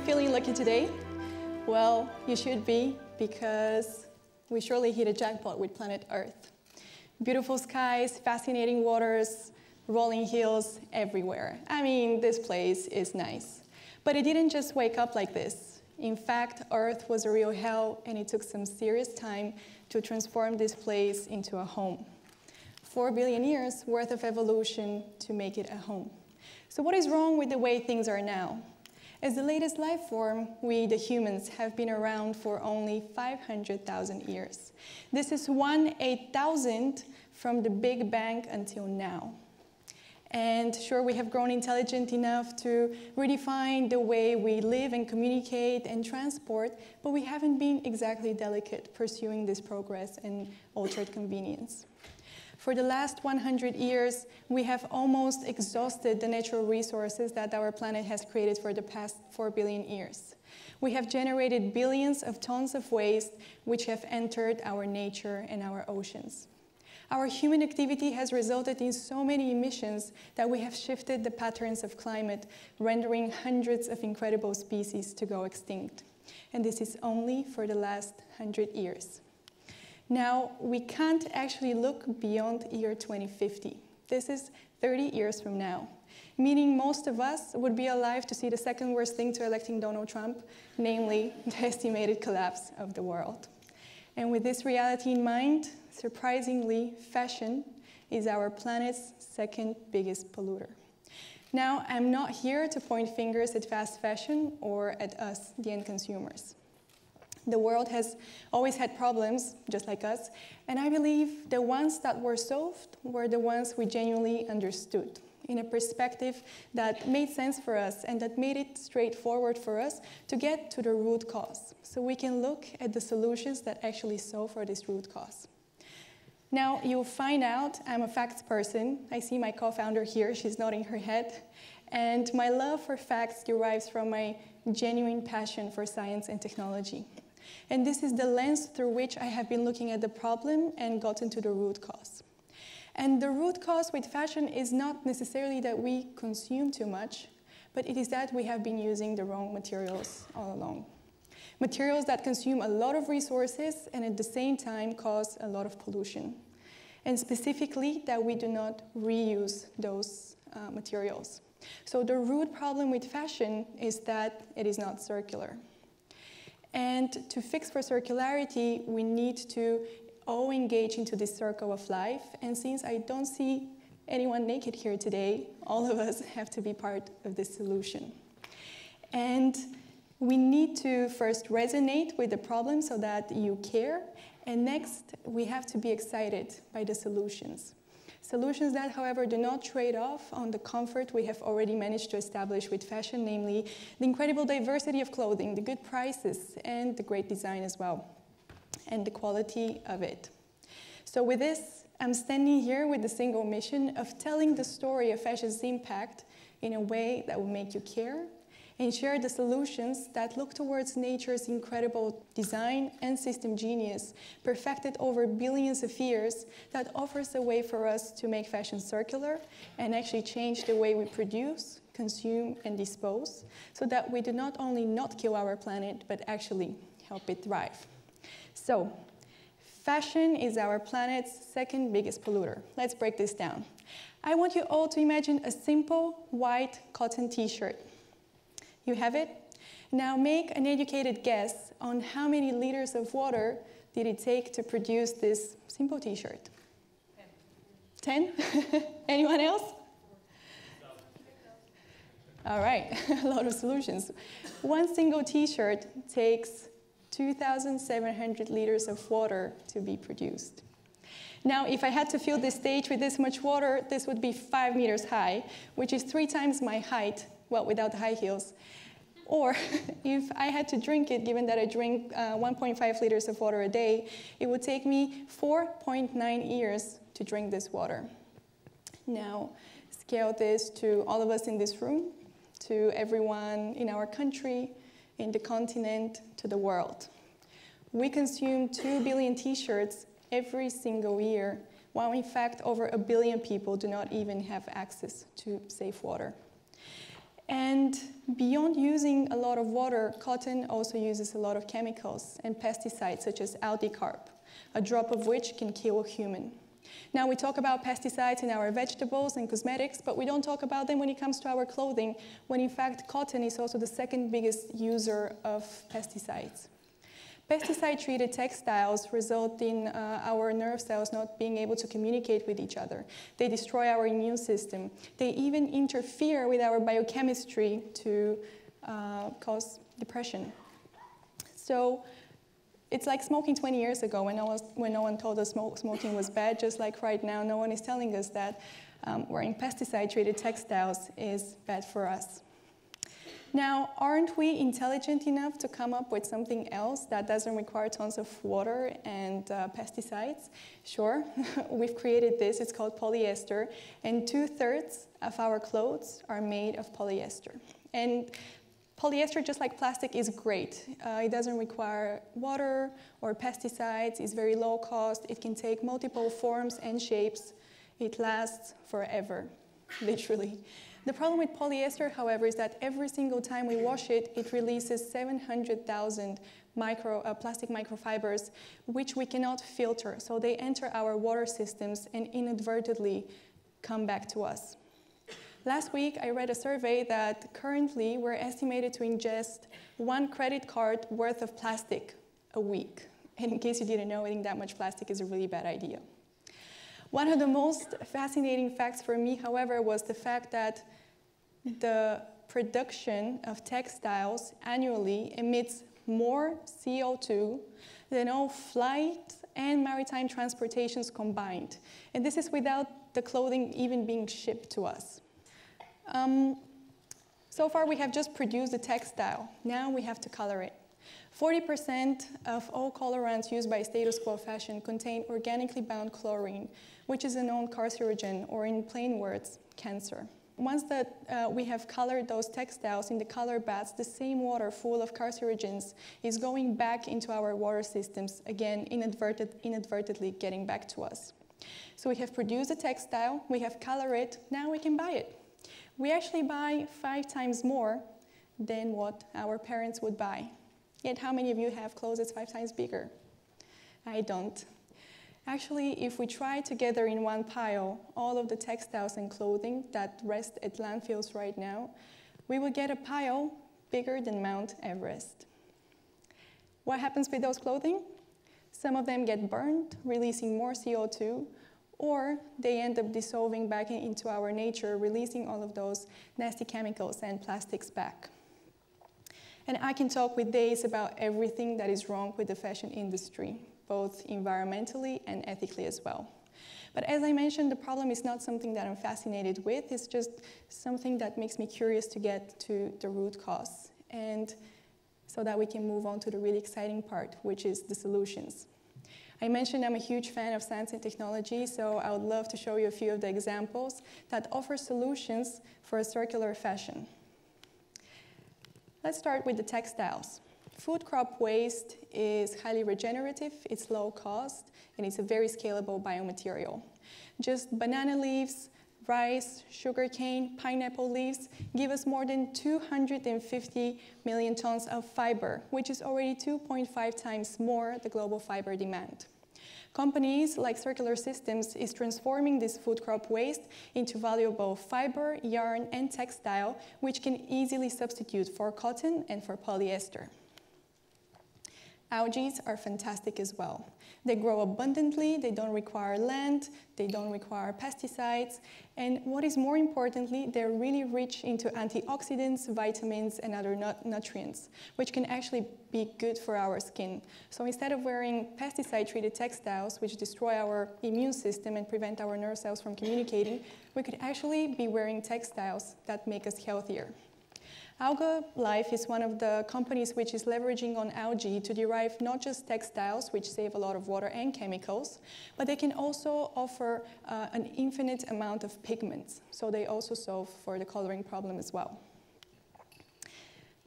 You feeling lucky today? Well, you should be because we surely hit a jackpot with planet Earth. Beautiful skies, fascinating waters, rolling hills everywhere. I mean, this place is nice. But it didn't just wake up like this. In fact, Earth was a real hell and it took some serious time to transform this place into a home. Four billion years worth of evolution to make it a home. So what is wrong with the way things are now? As the latest life form, we, the humans, have been around for only 500,000 years. This is one eight thousand from the Big Bang until now. And sure, we have grown intelligent enough to redefine the way we live and communicate and transport, but we haven't been exactly delicate pursuing this progress and altered convenience. For the last 100 years, we have almost exhausted the natural resources that our planet has created for the past 4 billion years. We have generated billions of tons of waste which have entered our nature and our oceans. Our human activity has resulted in so many emissions that we have shifted the patterns of climate, rendering hundreds of incredible species to go extinct. And this is only for the last 100 years. Now, we can't actually look beyond year 2050. This is 30 years from now, meaning most of us would be alive to see the second worst thing to electing Donald Trump, namely the estimated collapse of the world. And with this reality in mind, surprisingly, fashion is our planet's second biggest polluter. Now, I'm not here to point fingers at fast fashion or at us, the end consumers. The world has always had problems, just like us, and I believe the ones that were solved were the ones we genuinely understood in a perspective that made sense for us and that made it straightforward for us to get to the root cause. So we can look at the solutions that actually solve for this root cause. Now, you'll find out I'm a facts person. I see my co founder here, she's nodding her head. And my love for facts derives from my genuine passion for science and technology. And this is the lens through which I have been looking at the problem and gotten to the root cause. And the root cause with fashion is not necessarily that we consume too much, but it is that we have been using the wrong materials all along. Materials that consume a lot of resources and at the same time cause a lot of pollution. And specifically, that we do not reuse those uh, materials. So the root problem with fashion is that it is not circular. And to fix for circularity, we need to all engage into this circle of life. And since I don't see anyone naked here today, all of us have to be part of this solution. And we need to first resonate with the problem so that you care. And next, we have to be excited by the solutions. Solutions that, however, do not trade off on the comfort we have already managed to establish with fashion, namely the incredible diversity of clothing, the good prices, and the great design as well, and the quality of it. So, with this, I'm standing here with the single mission of telling the story of fashion's impact in a way that will make you care and share the solutions that look towards nature's incredible design and system genius, perfected over billions of years, that offers a way for us to make fashion circular and actually change the way we produce, consume, and dispose, so that we do not only not kill our planet, but actually help it thrive. So, fashion is our planet's second biggest polluter. Let's break this down. I want you all to imagine a simple white cotton t-shirt you have it? Now make an educated guess on how many liters of water did it take to produce this simple t-shirt? 10. 10? Anyone else? All right, a lot of solutions. One single t-shirt takes 2,700 liters of water to be produced. Now, if I had to fill this stage with this much water, this would be five meters high, which is three times my height, well, without high heels. Or if I had to drink it, given that I drink uh, 1.5 liters of water a day, it would take me 4.9 years to drink this water. Now, scale this to all of us in this room, to everyone in our country, in the continent, to the world. We consume 2 billion t shirts every single year, while in fact, over a billion people do not even have access to safe water. And Beyond using a lot of water, cotton also uses a lot of chemicals and pesticides such as aldicarb, a drop of which can kill a human. Now we talk about pesticides in our vegetables and cosmetics, but we don't talk about them when it comes to our clothing, when in fact cotton is also the second biggest user of pesticides. Pesticide-treated textiles result in uh, our nerve cells not being able to communicate with each other. They destroy our immune system. They even interfere with our biochemistry to uh, cause depression. So it's like smoking 20 years ago when no, was, when no one told us smoking was bad, just like right now, no one is telling us that um, wearing pesticide treated textiles is bad for us. Now, aren't we intelligent enough to come up with something else that doesn't require tons of water and uh, pesticides? Sure, we've created this, it's called polyester, and two thirds of our clothes are made of polyester. And Polyester, just like plastic, is great. Uh, it doesn't require water or pesticides, it's very low cost, it can take multiple forms and shapes, it lasts forever, literally. The problem with polyester, however, is that every single time we wash it, it releases 700,000 micro, uh, plastic microfibers, which we cannot filter. So they enter our water systems and inadvertently come back to us. Last week, I read a survey that currently we're estimated to ingest one credit card worth of plastic a week. And in case you didn't know, eating that much plastic is a really bad idea. One of the most fascinating facts for me, however, was the fact that the production of textiles annually emits more CO2 than all flight and maritime transportations combined. And this is without the clothing even being shipped to us. Um, so far, we have just produced the textile. Now we have to color it. 40% of all colorants used by status quo fashion contain organically bound chlorine, which is a known carcinogen, or in plain words, cancer. Once that uh, we have colored those textiles in the color baths, the same water full of carcinogens is going back into our water systems, again, inadvertent, inadvertently getting back to us. So we have produced a textile, we have colored it, now we can buy it we actually buy five times more than what our parents would buy. Yet, how many of you have clothes that's five times bigger? I don't. Actually, if we try to gather in one pile all of the textiles and clothing that rest at landfills right now, we will get a pile bigger than Mount Everest. What happens with those clothing? Some of them get burned, releasing more CO2, or they end up dissolving back into our nature, releasing all of those nasty chemicals and plastics back. And I can talk with days about everything that is wrong with the fashion industry, both environmentally and ethically as well. But as I mentioned, the problem is not something that I'm fascinated with, it's just something that makes me curious to get to the root cause. And so that we can move on to the really exciting part, which is the solutions. I mentioned I'm a huge fan of science and technology, so I would love to show you a few of the examples that offer solutions for a circular fashion. Let's start with the textiles. Food crop waste is highly regenerative, it's low cost, and it's a very scalable biomaterial. Just banana leaves, rice, sugarcane, pineapple leaves give us more than 250 million tons of fiber, which is already 2.5 times more the global fiber demand. Companies like Circular Systems is transforming this food crop waste into valuable fiber, yarn, and textile, which can easily substitute for cotton and for polyester. Algae are fantastic as well. They grow abundantly, they don't require land, they don't require pesticides, and what is more importantly, they're really rich into antioxidants, vitamins, and other nutrients, which can actually be good for our skin. So instead of wearing pesticide-treated textiles, which destroy our immune system and prevent our nerve cells from communicating, we could actually be wearing textiles that make us healthier. Alga Life is one of the companies which is leveraging on algae to derive not just textiles, which save a lot of water and chemicals, but they can also offer uh, an infinite amount of pigments. So they also solve for the coloring problem as well.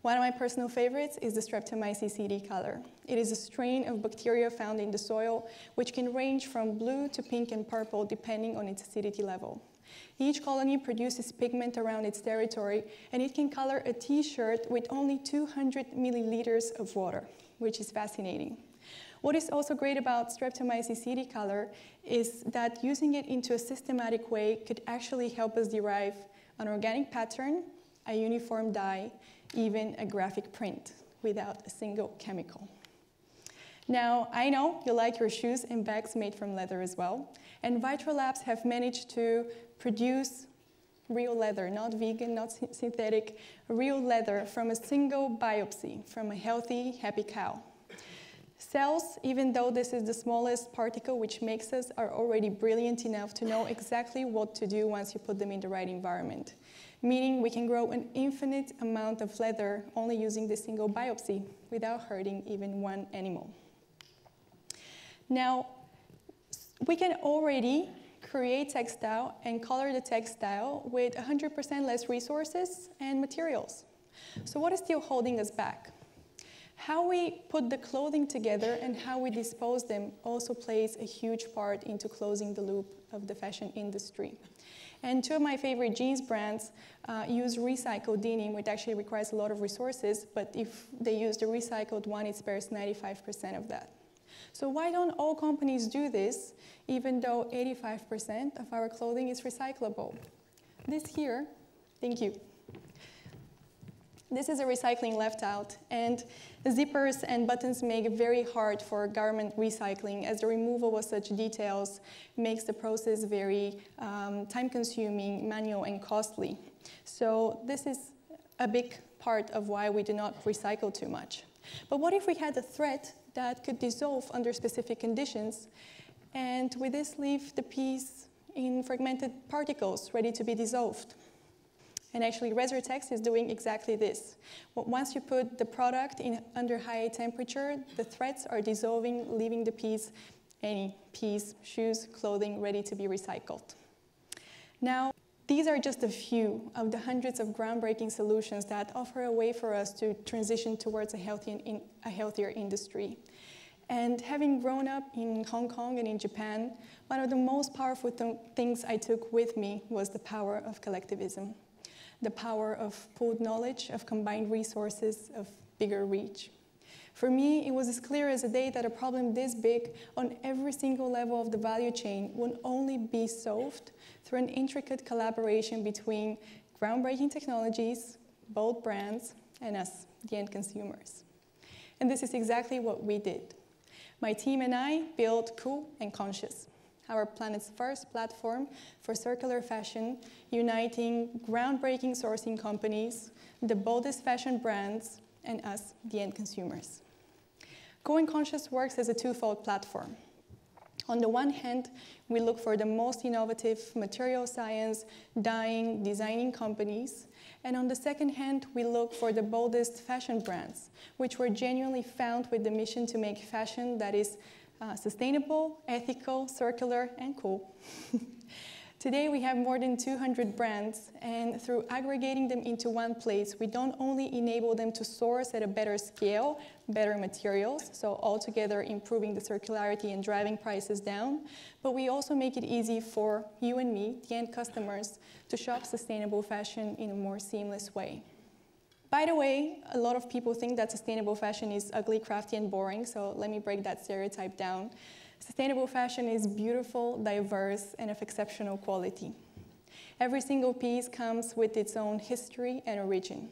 One of my personal favorites is the Streptomyces coelicolor. It is a strain of bacteria found in the soil, which can range from blue to pink and purple depending on its acidity level. Each colony produces pigment around its territory, and it can color a t-shirt with only 200 milliliters of water, which is fascinating. What is also great about Streptomyces color is that using it into a systematic way could actually help us derive an organic pattern, a uniform dye, even a graphic print without a single chemical. Now, I know you like your shoes and bags made from leather as well, and Vitro Labs have managed to produce real leather, not vegan, not synthetic, real leather from a single biopsy from a healthy, happy cow. Cells, even though this is the smallest particle which makes us, are already brilliant enough to know exactly what to do once you put them in the right environment. Meaning we can grow an infinite amount of leather only using this single biopsy without hurting even one animal. Now, we can already create textile and color the textile with 100% less resources and materials. So what is still holding us back? How we put the clothing together and how we dispose them also plays a huge part into closing the loop of the fashion industry. And two of my favorite jeans brands uh, use recycled denim, which actually requires a lot of resources, but if they use the recycled one, it spares 95% of that. So why don't all companies do this, even though 85% of our clothing is recyclable? This here, thank you. This is a recycling left out, and zippers and buttons make it very hard for garment recycling as the removal of such details makes the process very um, time-consuming, manual, and costly. So this is a big part of why we do not recycle too much. But what if we had a thread that could dissolve under specific conditions, and with this leave the piece in fragmented particles ready to be dissolved? And actually, Resortecs is doing exactly this. Once you put the product in under high temperature, the threads are dissolving, leaving the piece, any piece, shoes, clothing, ready to be recycled. Now, these are just a few of the hundreds of groundbreaking solutions that offer a way for us to transition towards a, healthy in, a healthier industry. And having grown up in Hong Kong and in Japan, one of the most powerful th things I took with me was the power of collectivism the power of pooled knowledge, of combined resources, of bigger reach. For me, it was as clear as a day that a problem this big on every single level of the value chain would only be solved through an intricate collaboration between groundbreaking technologies, bold brands, and us, the end consumers. And this is exactly what we did. My team and I built Kool and Konscious, our planet's first platform for circular fashion, uniting groundbreaking sourcing companies, the boldest fashion brands, and us, the end consumers. Kool and Konscious works as a twofold platform. On the one hand, we look for the most innovative material science, dyeing, designing companies. And on the second hand, we look for the boldest fashion brands, which were genuinely found with the mission to make fashion that is uh, sustainable, ethical, circular, and cool. Today we have more than 200 brands and through aggregating them into one place, we don't only enable them to source at a better scale, better materials, so altogether improving the circularity and driving prices down, but we also make it easy for you and me, the end customers, to shop sustainable fashion in a more seamless way. By the way, a lot of people think that sustainable fashion is ugly, crafty, and boring, so let me break that stereotype down. Sustainable fashion is beautiful, diverse, and of exceptional quality. Every single piece comes with its own history and origin.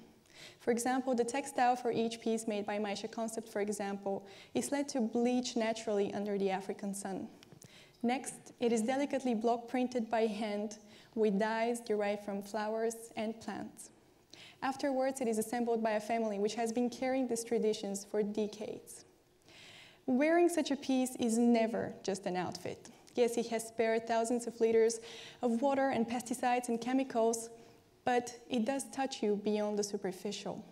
For example, the textile for each piece made by Maisha Concept, for example, is led to bleach naturally under the African sun. Next, it is delicately block printed by hand with dyes derived from flowers and plants. Afterwards, it is assembled by a family which has been carrying these traditions for decades. Wearing such a piece is never just an outfit. Yes, it has spared thousands of liters of water and pesticides and chemicals, but it does touch you beyond the superficial.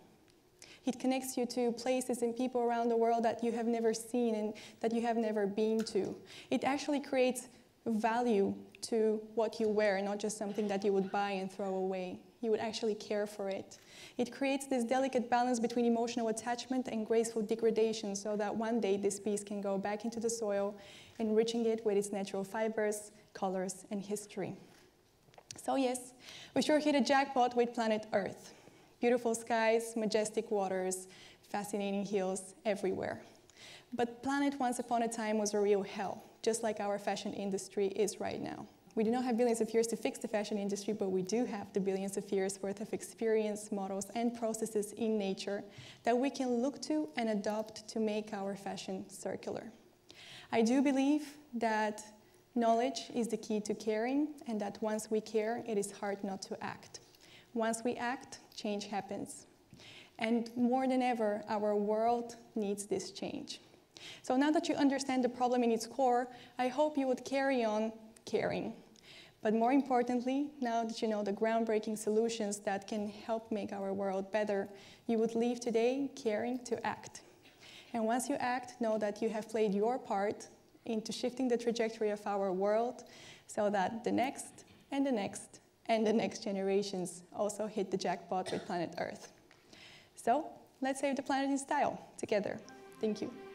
It connects you to places and people around the world that you have never seen and that you have never been to. It actually creates value to what you wear, not just something that you would buy and throw away you would actually care for it. It creates this delicate balance between emotional attachment and graceful degradation so that one day this piece can go back into the soil, enriching it with its natural fibers, colors, and history. So, yes, we sure hit a jackpot with planet Earth. Beautiful skies, majestic waters, fascinating hills everywhere. But planet once upon a time was a real hell, just like our fashion industry is right now. We do not have billions of years to fix the fashion industry, but we do have the billions of years worth of experience, models, and processes in nature that we can look to and adopt to make our fashion circular. I do believe that knowledge is the key to caring, and that once we care, it is hard not to act. Once we act, change happens. And more than ever, our world needs this change. So now that you understand the problem in its core, I hope you would carry on caring. But more importantly, now that you know the groundbreaking solutions that can help make our world better, you would leave today caring to act. And once you act, know that you have played your part into shifting the trajectory of our world so that the next and the next and the next generations also hit the jackpot with planet Earth. So let's save the planet in style together. Thank you.